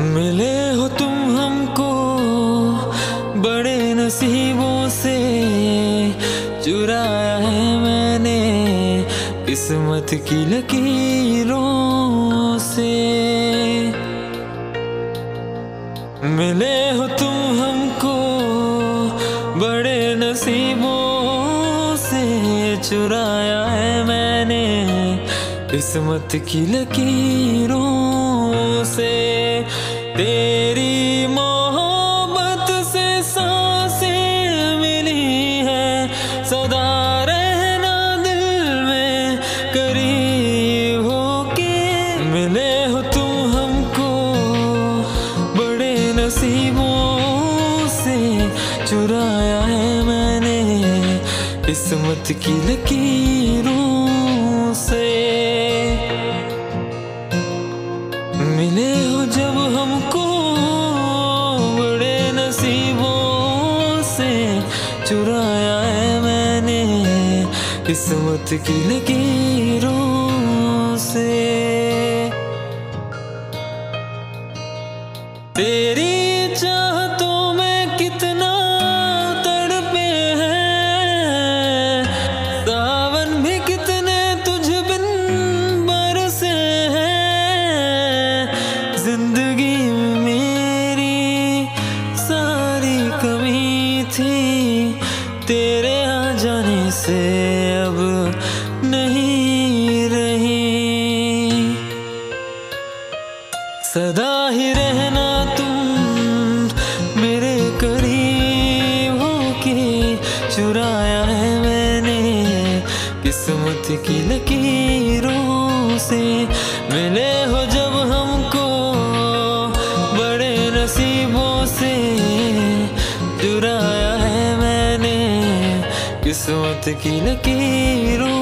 मिले हो तुम हमको बड़े नसीबों से। चुराया है मैंने किस्मत की लकीरों से। मिले हो तुम हमको बड़े नसीबों से। चुराया है मैंने किस्मत की लकीरों से। तेरी मोहब्बत से साँसें मिली है, सदा रहना दिल में करीब होके मिले हो तुम हमको, बड़े नसीबों से चुराया है मैंने, किस्मत की लकीरों चुराया है मैंने किस्मत की लकीरों से। तेरी चाहतों में कितना तड़पे हैं, सावन भी कितने तुझ बिन बरसे हैं, ज़िंदगी तेरे आ जाने से अब नहीं रही। सदा ही रहना तुम मेरे करीब होके चुराया है मैंने। किस्मत की लकीरों से मिले चुराया है मैंने किस्मत की लकीरों